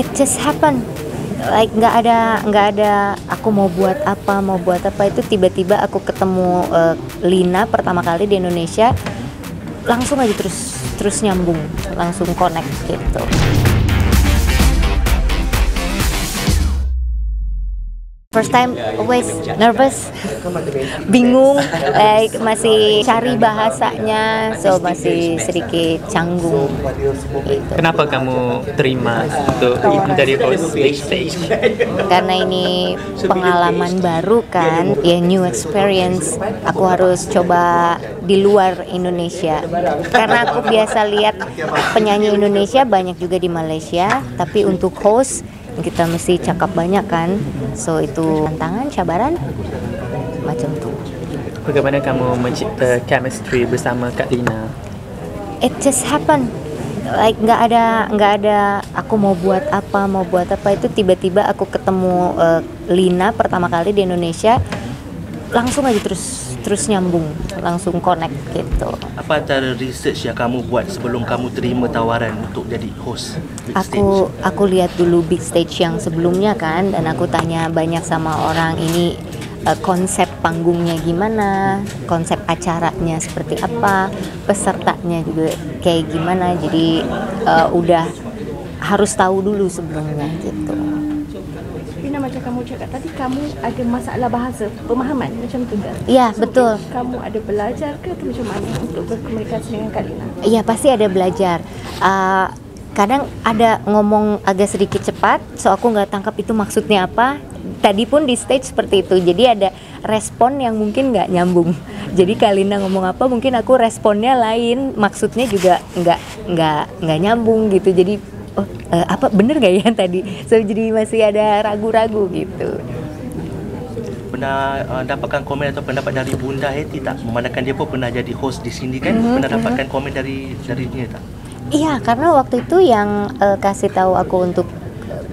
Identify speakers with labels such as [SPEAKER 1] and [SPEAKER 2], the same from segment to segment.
[SPEAKER 1] It just happen. Like nggak ada nggak ada aku mau buat apa mau buat apa itu tiba-tiba aku ketemu uh, Lina pertama kali di Indonesia langsung aja terus terus nyambung langsung connect gitu. First time always nervous, bingung, like masih cari bahasanya, so masih sedikit canggung. Gitu.
[SPEAKER 2] Kenapa kamu terima untuk menjadi host Big Stage?
[SPEAKER 1] Karena ini pengalaman baru kan, ya new experience. Aku harus coba di luar Indonesia. Karena aku biasa lihat penyanyi Indonesia banyak juga di Malaysia, tapi untuk host kita mesti cakap banyak kan? So itu tantangan cabaran macam tu.
[SPEAKER 2] Bagaimana kamu mencipta chemistry bersama Kak Lina?
[SPEAKER 1] it just happen. Like nggak ada nggak ada aku mau buat apa mau buat apa. Itu tiba-tiba aku ketemu uh, Lina pertama kali di Indonesia langsung aja terus terus nyambung langsung connect gitu.
[SPEAKER 3] Apa antara research yang kamu buat sebelum kamu terima tawaran untuk jadi host Big
[SPEAKER 1] aku
[SPEAKER 3] Stage?
[SPEAKER 1] aku lihat dulu big stage yang sebelumnya kan dan aku tanya banyak sama orang ini eh, konsep panggungnya gimana konsep acaranya seperti apa pesertanya juga kayak gimana. Jadi eh, udah harus tahu dulu sebelumnya gitu
[SPEAKER 4] macam kamu cakap tadi kamu ada masalah bahasa pemahaman macam tu ke?
[SPEAKER 1] Iya, betul.
[SPEAKER 4] Kamu ada belajar ke atau macam mana untuk berkomunikasi dengan Kak Lina?
[SPEAKER 1] Iya pasti ada belajar. Uh, kadang ada ngomong agak sedikit cepat, so aku nggak tangkap itu maksudnya apa. Tadi pun di stage seperti itu, jadi ada respon yang mungkin nggak nyambung. Jadi Kalina ngomong apa, mungkin aku responnya lain, maksudnya juga nggak nggak nggak nyambung gitu. Jadi oh eh, apa bener gak ya tadi? So jadi masih ada ragu-ragu gitu.
[SPEAKER 3] Pernah uh, dapatkan komen atau pendapat dari Bunda Heti tak? Memandangkan dia pun pernah jadi host di sini kan?
[SPEAKER 1] Mhm,
[SPEAKER 3] Pernah dapatkan komen dari dari dia tak?
[SPEAKER 1] Iya, karena waktu itu yang eh, kasih tahu aku untuk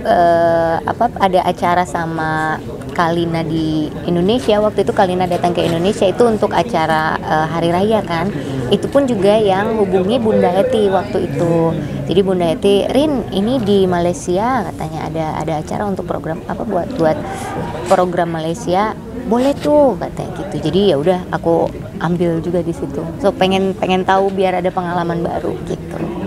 [SPEAKER 1] eh, apa ada acara sama Kalina di Indonesia. Waktu itu Kalina datang ke Indonesia itu untuk acara eh, hari raya kan. Itu pun juga yang hubungi Bunda Eti waktu itu. Jadi Bunda Eti, Rin, ini di Malaysia katanya ada ada acara untuk program apa buat buat program Malaysia. Boleh tuh katanya gitu. Jadi ya udah aku ambil juga di situ. So pengen pengen tahu biar ada pengalaman baru gitu.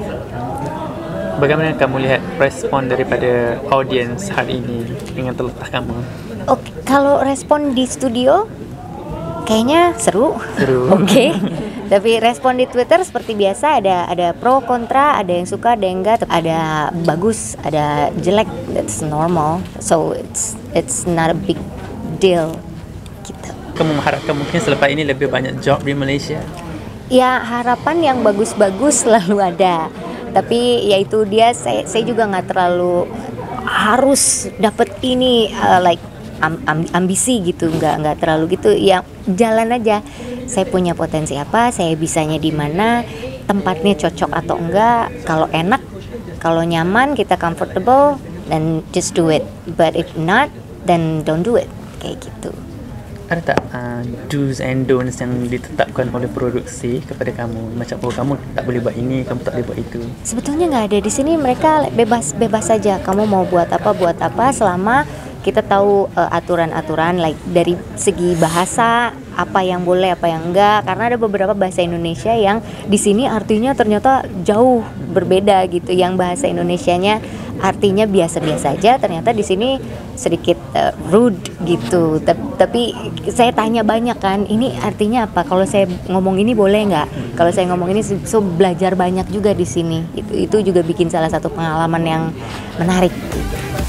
[SPEAKER 2] Bagaimana kamu lihat respon daripada audience hari ini dengan teletah kamu?
[SPEAKER 1] Oke, kalau respon di studio kayaknya seru.
[SPEAKER 2] Seru.
[SPEAKER 1] Oke. Tapi respon di Twitter seperti biasa ada ada pro kontra, ada yang suka, ada yang enggak, ada bagus, ada jelek. That's normal. So it's it's not a big deal gitu.
[SPEAKER 2] Kamu mengharapkan mungkin selepas ini lebih banyak job di Malaysia?
[SPEAKER 1] Ya harapan yang bagus-bagus selalu ada. Tapi ya itu dia saya saya juga nggak terlalu harus dapat ini uh, like am- am- ambisi gitu nggak nggak terlalu gitu. Ya jalan aja. Saya punya potensi apa saya bisanya di mana tempatnya cocok atau enggak kalau enak kalau nyaman kita comfortable then just do it. But if not then don't do it. Kayak gitu
[SPEAKER 2] Ada tak uh, do's and don'ts yang ditetapkan oleh produksi kepada kamu? Macam oh kamu tak boleh buat ini, kamu tak boleh buat itu.
[SPEAKER 1] sebetulnya nggak ada di sini mereka bebas bebas saja kamu mau buat apa buat apa selama kita tahu uh, aturan-aturan like dari segi bahasa apa yang boleh apa yang enggak karena ada beberapa bahasa Indonesia yang di sini artinya ternyata jauh berbeda gitu yang bahasa Indonesianya artinya biasa-biasa aja ternyata di sini sedikit uh, rude gitu. Tap- tapi saya tanya banyak kan ini artinya apa? Kalau saya ngomong ini boleh nggak? Kalau saya ngomong ini so belajar banyak juga di sini. Itu itu juga bikin salah satu pengalaman yang menarik. gitu.